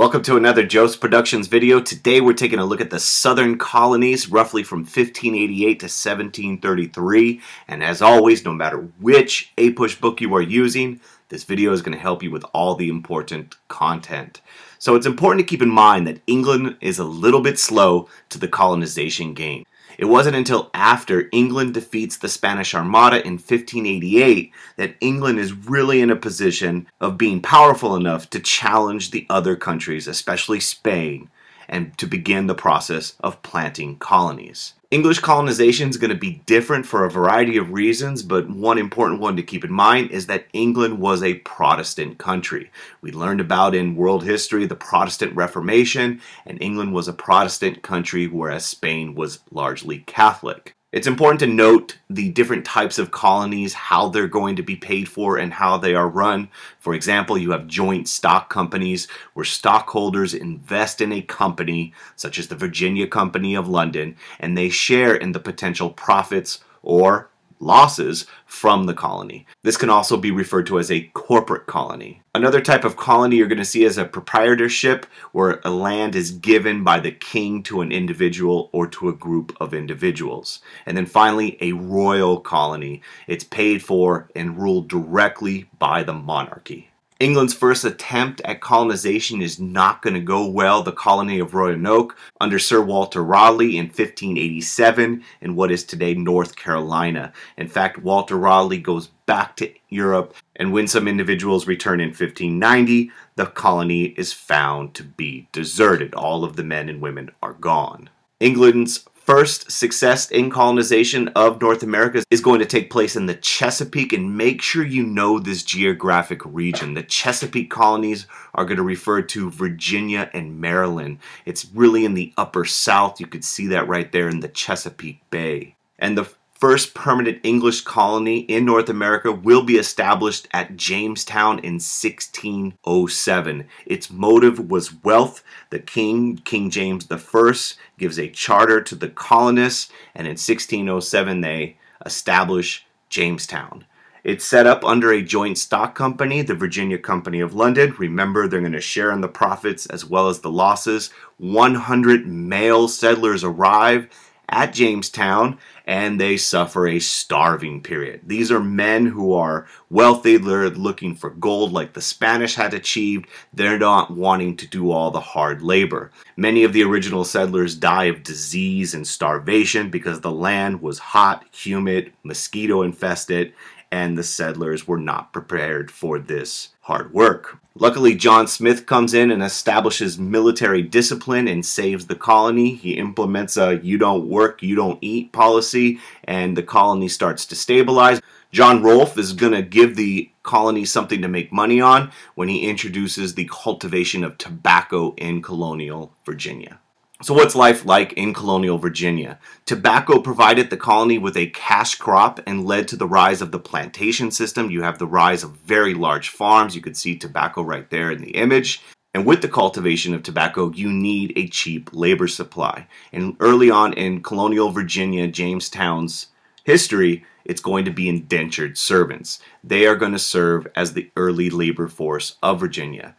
Welcome to another Jocz Productions video. Today we're taking a look at the southern colonies roughly from 1588 to 1733. And as always, no matter which APUSH book you are using, this video is going to help you with all the important content. So it's important to keep in mind that England is a little bit slow to the colonization game. It wasn't until after England defeats the Spanish Armada in 1588 that England is really in a position of being powerful enough to challenge the other countries, especially Spain, and to begin the process of planting colonies. English colonization is going to be different for a variety of reasons, but one important one to keep in mind is that England was a Protestant country. We learned about in world history the Protestant Reformation, and England was a Protestant country, whereas Spain was largely Catholic. It's important to note the different types of colonies, how they're going to be paid for, and how they are run. For example, you have joint stock companies where stockholders invest in a company, such as the Virginia Company of London, and they share in the potential profits or losses from the colony. This can also be referred to as a corporate colony. Another type of colony you're going to see is a proprietorship where a land is given by the king to an individual or to a group of individuals. And then finally, a royal colony. It's paid for and ruled directly by the monarchy. England's first attempt at colonization is not going to go well. The colony of Roanoke under Sir Walter Raleigh in 1587 in what is today North Carolina. In fact, Walter Raleigh goes back to Europe and when some individuals return in 1590, the colony is found to be deserted. All of the men and women are gone. England's first success in colonization of North America is going to take place in the Chesapeake and make sure you know this geographic region. The Chesapeake colonies are going to refer to Virginia and Maryland. It's really in the upper south. You could see that right there in the Chesapeake Bay. And the first permanent English colony in North America will be established at Jamestown in 1607. Its motive was wealth. The king, King James I, gives a charter to the colonists, and in 1607 they establish Jamestown. It's set up under a joint stock company, the Virginia Company of London. Remember, they're going to share in the profits as well as the losses. 100 male settlers arrive at Jamestown and they suffer a starving period. These are men who are wealthy, they're looking for gold like the Spanish had achieved, they're not wanting to do all the hard labor. Many of the original settlers die of disease and starvation because the land was hot, humid, mosquito infested, and the settlers were not prepared for this hard work. Luckily, John Smith comes in and establishes military discipline and saves the colony. He implements a you don't work, you don't eat policy, and the colony starts to stabilize. John Rolfe is going to give the colony something to make money on when he introduces the cultivation of tobacco in colonial Virginia. So what's life like in colonial Virginia? Tobacco provided the colony with a cash crop and led to the rise of the plantation system. You have the rise of very large farms. You could see tobacco right there in the image. And with the cultivation of tobacco, you need a cheap labor supply. And early on in colonial Virginia, Jamestown's history, it's going to be indentured servants. They are going to serve as the early labor force of Virginia.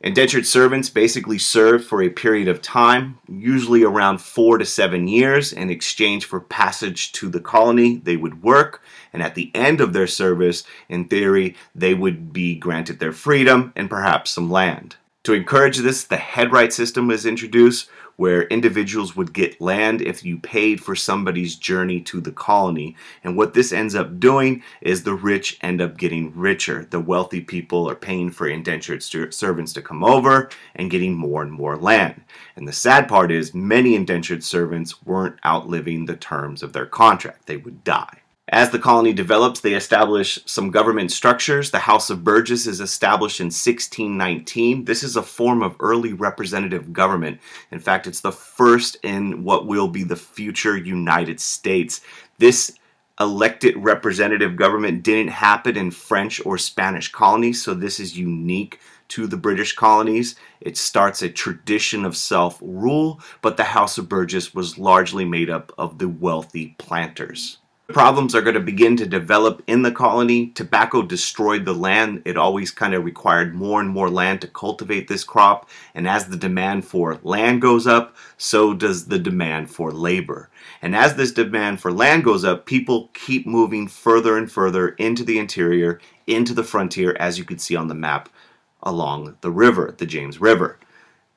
Indentured servants basically served for a period of time, usually around four to seven years, in exchange for passage to the colony. They would work, and at the end of their service, in theory, they would be granted their freedom and perhaps some land. To encourage this, the headright system was introduced, where individuals would get land if you paid for somebody's journey to the colony. And what this ends up doing is the rich end up getting richer. The wealthy people are paying for indentured servants to come over and getting more and more land. And the sad part is many indentured servants weren't outliving the terms of their contract. They would die. As the colony develops, they establish some government structures. The House of Burgess is established in 1619. This is a form of early representative government. In fact, it's the first in what will be the future United States. This elected representative government didn't happen in French or Spanish colonies, so this is unique to the British colonies. It starts a tradition of self-rule, but the House of Burgess was largely made up of the wealthy planters. Problems are going to begin to develop in the colony. Tobacco destroyed the land. It always kind of required more and more land to cultivate this crop. And as the demand for land goes up, so does the demand for labor. And as this demand for land goes up, people keep moving further and further into the interior, into the frontier, as you can see on the map along the river, the James River.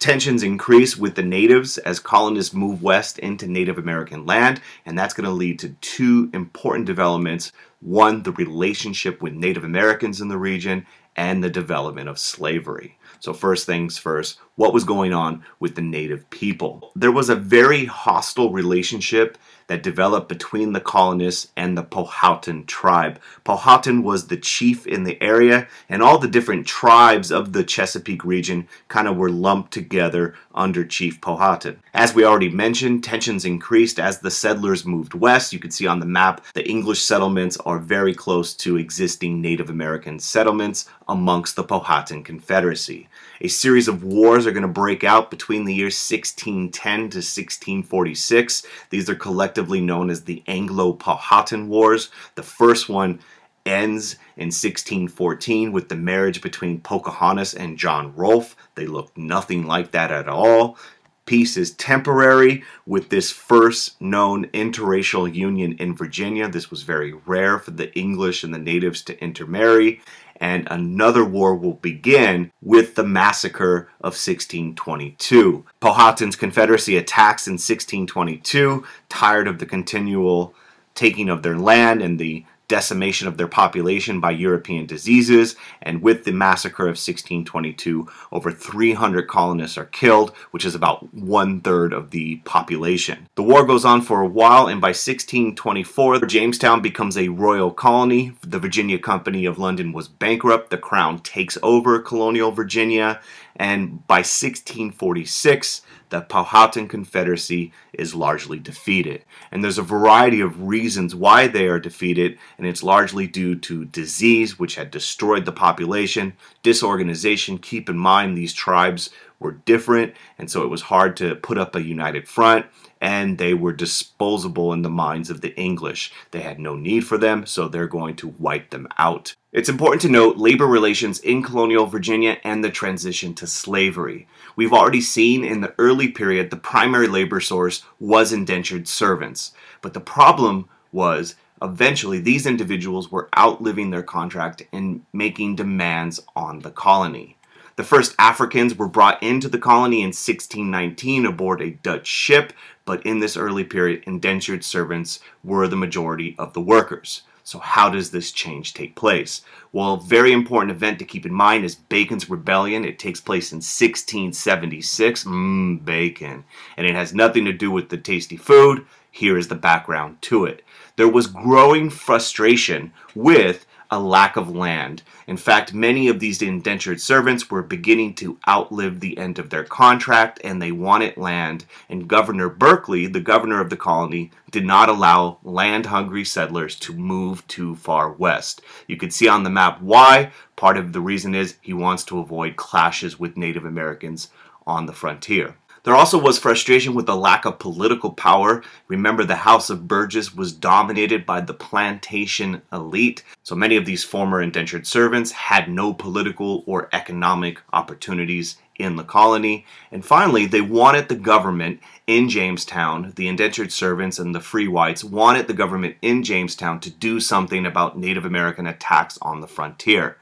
Tensions increase with the natives as colonists move west into Native American land, and that's going to lead to two important developments. One, the relationship with Native Americans in the region, and the development of slavery. So, first things first, what was going on with the native people? There was a very hostile relationship that developed between the colonists and the Powhatan tribe. Powhatan was the chief in the area, and all the different tribes of the Chesapeake region kind of were lumped together under Chief Powhatan. As we already mentioned, tensions increased as the settlers moved west. You can see on the map the English settlements are very close to existing Native American settlements amongst the Powhatan Confederacy. A series of wars are going to break out between the years 1610 to 1646. These are collectively known as the Anglo-Powhatan Wars. The first one ends in 1614 with the marriage between Pocahontas and John Rolfe. They look nothing like that at all. Peace is temporary with this first known interracial union in Virginia. This was very rare for the English and the natives to intermarry and another war will begin with the massacre of 1622. Powhatan's Confederacy attacks in 1622, tired of the continual taking of their land and the decimation of their population by European diseases, and with the massacre of 1622, over 300 colonists are killed, which is about one third of the population. The war goes on for a while, and by 1624, Jamestown becomes a royal colony. The Virginia Company of London was bankrupt. The crown takes over colonial Virginia, and by 1646, the Powhatan Confederacy is largely defeated. And there's a variety of reasons why they are defeated, and it's largely due to disease, which had destroyed the population, disorganization. Keep in mind, these tribes were different, and so it was hard to put up a united front, and they were disposable in the minds of the English. They had no need for them, so they're going to wipe them out. It's important to note labor relations in colonial Virginia and the transition to slavery. We've already seen in the early period the primary labor source was indentured servants. But the problem was eventually these individuals were outliving their contract and making demands on the colony. The first Africans were brought into the colony in 1619 aboard a Dutch ship, but in this early period, indentured servants were the majority of the workers. So how does this change take place? Well, a very important event to keep in mind is Bacon's Rebellion. It takes place in 1676. Mmm, bacon. And it has nothing to do with the tasty food. Here is the background to it. There was growing frustration with a lack of land. In fact, many of these indentured servants were beginning to outlive the end of their contract and they wanted land. And Governor Berkeley, the governor of the colony, did not allow land hungry settlers to move too far west. You can see on the map why. Part of the reason is he wants to avoid clashes with Native Americans on the frontier. There also was frustration with the lack of political power. Remember, the House of Burgess was dominated by the plantation elite, so many of these former indentured servants had no political or economic opportunities in the colony. And finally, they wanted the government in Jamestown, the indentured servants and the free whites wanted the government in Jamestown to do something about Native American attacks on the frontier.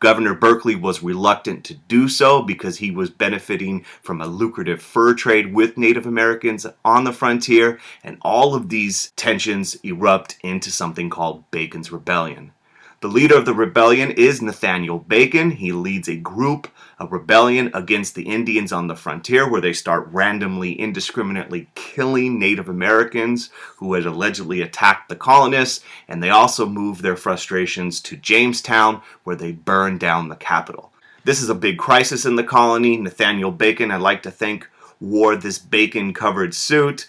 Governor Berkeley was reluctant to do so because he was benefiting from a lucrative fur trade with Native Americans on the frontier, and all of these tensions erupt into something called Bacon's Rebellion. The leader of the rebellion is Nathaniel Bacon. He leads a group, a rebellion against the Indians on the frontier where they start randomly, indiscriminately killing Native Americans who had allegedly attacked the colonists, and they also move their frustrations to Jamestown where they burn down the capital. This is a big crisis in the colony. Nathaniel Bacon, I'd like to think, wore this bacon covered suit,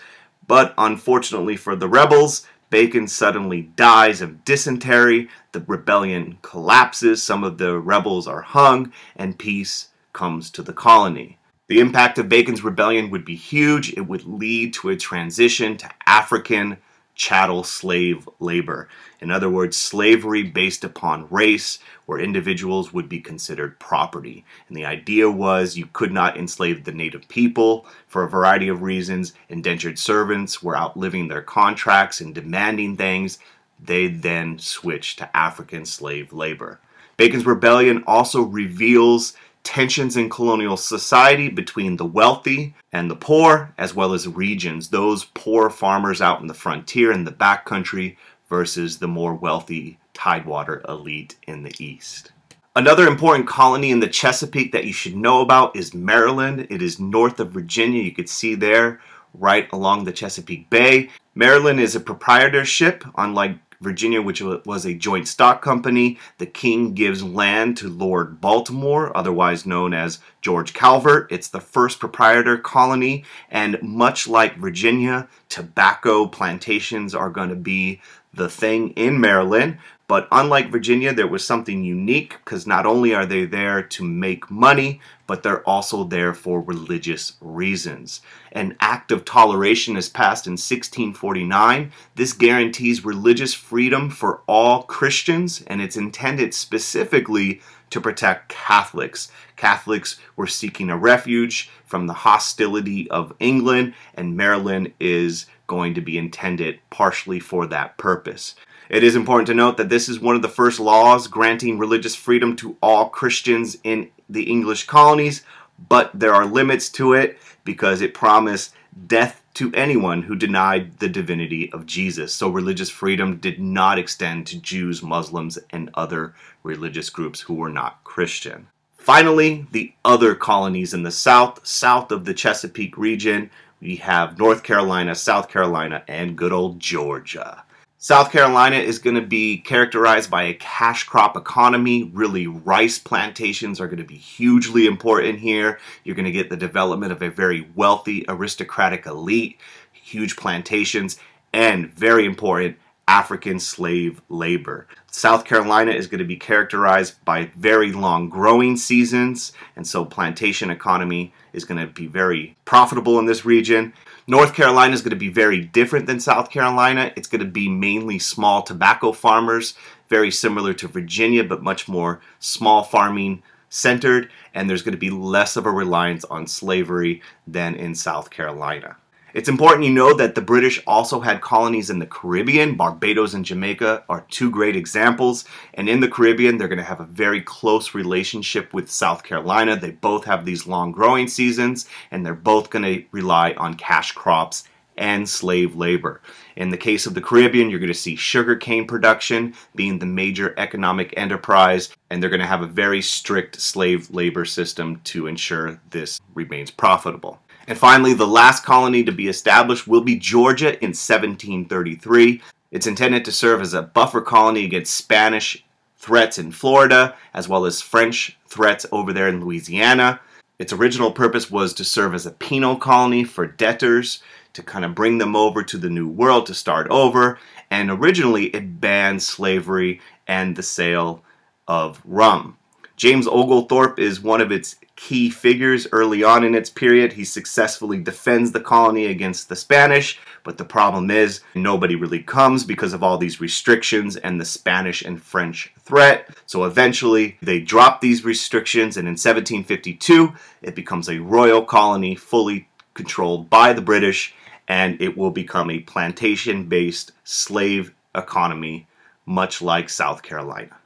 but unfortunately for the rebels, Bacon suddenly dies of dysentery, the rebellion collapses, some of the rebels are hung, and peace comes to the colony. The impact of Bacon's rebellion would be huge. It would lead to a transition to African chattel slave labor. In other words, slavery based upon race, where individuals would be considered property. And the idea was you could not enslave the native people for a variety of reasons. Indentured servants were outliving their contracts and demanding things. They then switched to African slave labor. Bacon's Rebellion also reveals tensions in colonial society between the wealthy and the poor, as well as regions. Those poor farmers out in the frontier in the backcountry versus the more wealthy Tidewater elite in the east. Another important colony in the Chesapeake that you should know about is Maryland. It is north of Virginia. You could see there right along the Chesapeake Bay. Maryland is a proprietorship, unlike Virginia, which was a joint stock company. The king gives land to Lord Baltimore, otherwise known as George Calvert. It's the first proprietor colony, and much like Virginia, tobacco plantations are going to be the thing in Maryland. But unlike Virginia, there was something unique because not only are they there to make money, but they're also there for religious reasons. An act of toleration is passed in 1649. This guarantees religious freedom for all Christians, and it's intended specifically to protect Catholics. Catholics were seeking a refuge from the hostility of England, and Maryland is going to be intended partially for that purpose. It is important to note that this is one of the first laws granting religious freedom to all Christians in the English colonies, but there are limits to it because it promised death to anyone who denied the divinity of Jesus. So religious freedom did not extend to Jews, Muslims, and other religious groups who were not Christian. Finally, the other colonies in the South, south of the Chesapeake region, we have North Carolina, South Carolina, and good old Georgia. South Carolina is going to be characterized by a cash crop economy. Really, rice plantations are going to be hugely important here. You're going to get the development of a very wealthy aristocratic elite, huge plantations, and very important, African slave labor. South Carolina is going to be characterized by very long growing seasons, and so plantation economy is going to be very profitable in this region. North Carolina is going to be very different than South Carolina. It's going to be mainly small tobacco farmers, very similar to Virginia, but much more small farming centered, and there's going to be less of a reliance on slavery than in South Carolina. It's important you know that the British also had colonies in the Caribbean. Barbados and Jamaica are two great examples. And in the Caribbean, they're going to have a very close relationship with South Carolina. They both have these long growing seasons, and they're both going to rely on cash crops and slave labor. In the case of the Caribbean, you're going to see sugarcane production being the major economic enterprise, and they're going to have a very strict slave labor system to ensure this remains profitable. And finally, the last colony to be established will be Georgia in 1733. It's intended to serve as a buffer colony against Spanish threats in Florida, as well as French threats over there in Louisiana. Its original purpose was to serve as a penal colony for debtors, to kind of bring them over to the New World to start over. And originally, it banned slavery and the sale of rum. James Oglethorpe is one of its key figures early on in its period. He successfully defends the colony against the Spanish, but the problem is nobody really comes because of all these restrictions and the Spanish and French threat. So eventually they drop these restrictions and in 1752 it becomes a royal colony fully controlled by the British and it will become a plantation-based slave economy much like South Carolina.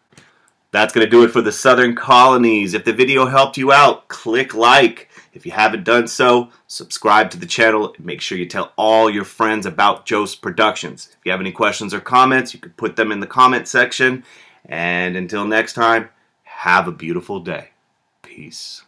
That's going to do it for the Southern Colonies. If the video helped you out, click like. If you haven't done so, subscribe to the channel. And make sure you tell all your friends about Jocz Productions. If you have any questions or comments, you can put them in the comment section. And until next time, have a beautiful day. Peace.